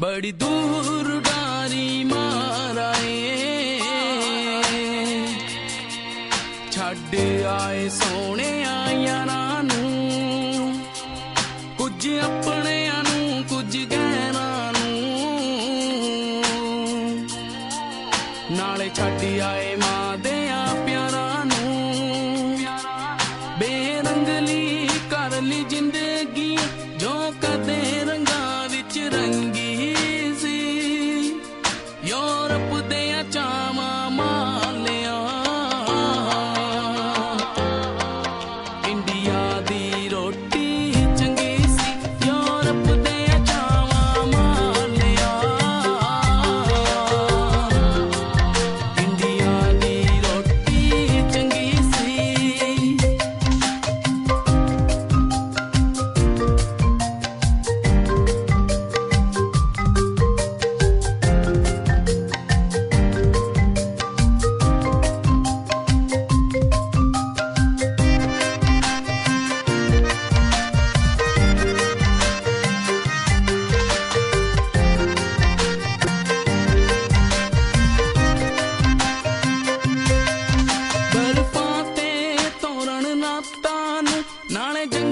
ਬੜੀ ਦੂਰ ਡਾਰੀ ਮਾਰਾਏ ਛੱਡ ਆਏ ਸੋਹਣਿਆ ਯਾਰਾਂ ਨੂੰ ਕੁਝ ਆਪਣਿਆਂ ਨੂੰ ਕੁਝ ਗਹਿਰਾਂ ਨੂੰ ਨਾਲੇ ਛੱਡ ਆਏ ਮਾਂ ਦੇ ਆ ਪਿਆਰਾਂ ਨੂੰ ਬੇਰੰਗਲੀ ਕਰ ਲਈ ਜ਼ਿੰਦਗੀ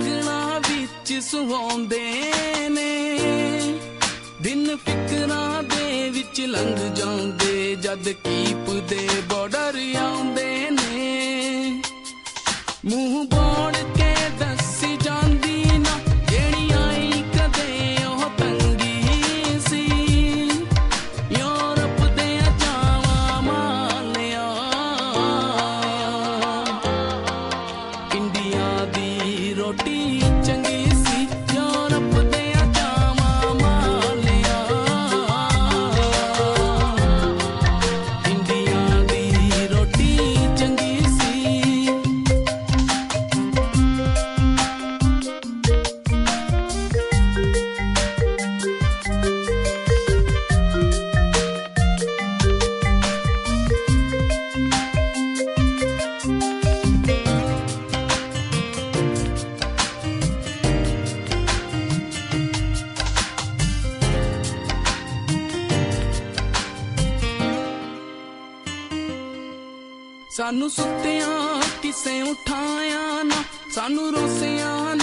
ਨਾਲੇ ਵਿੱਚ ਸੁਹਾਉਂਦੇ ਨੇ। ਦਿਨ ਫਿਕਰਾਂ ਦੇ ਵਿੱਚ ਲੰਘ ਜਾਂਦੇ ਜਦ ਕੀਪ ਦੇ ਬਾਰਡਰ canggih ਸਾਨੂੰ ਸੁੱਤਿਆਂ ਕਿਸੇ ਉਠਾਇਆ ਨਾ। ਸਾਨੂੰ ਰੋਸਿਆਂ